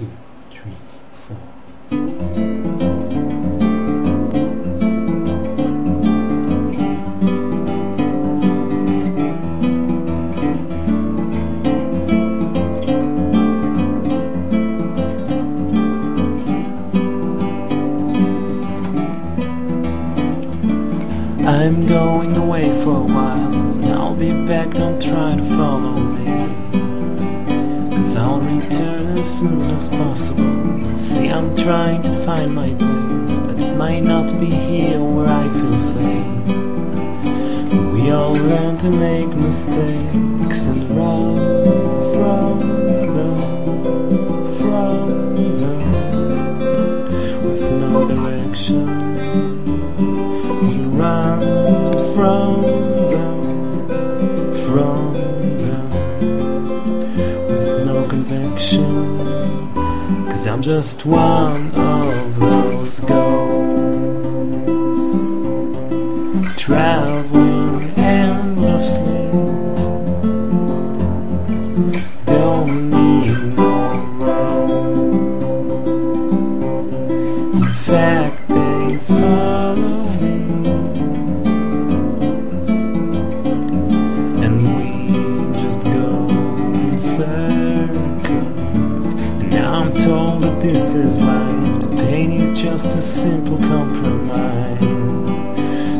two, three, four. I'm going away for a while, I'll be back, don't try to follow me. Cause I'll return as soon as possible. See, I'm trying to find my place, but it might not be here where I feel safe. We all learn to make mistakes and run from them, from them, with no direction. We run from them, from Cause I'm just one of those ghosts, traveling endlessly. Don't need no roads. In fact, they follow me. And we just go in this is life. The pain is just a simple compromise.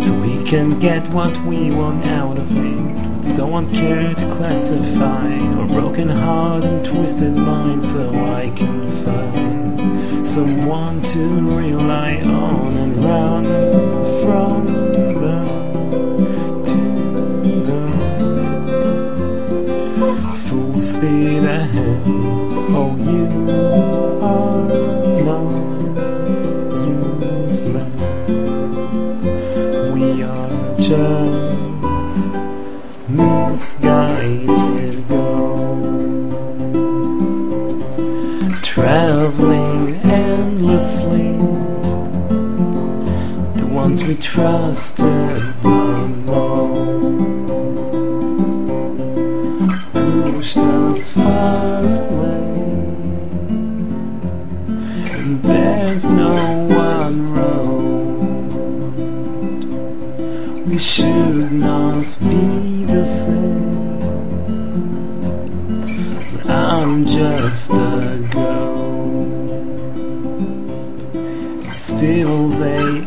So we can get what we want out of it. Would someone care to classify our broken heart and twisted mind so I can find someone to rely on and run from them to them. Full speed ahead. Oh, you are misguided ghosts traveling endlessly. The ones we trusted the most pushed us far away. And there's no one road. We should not be I'm just a ghost. Still they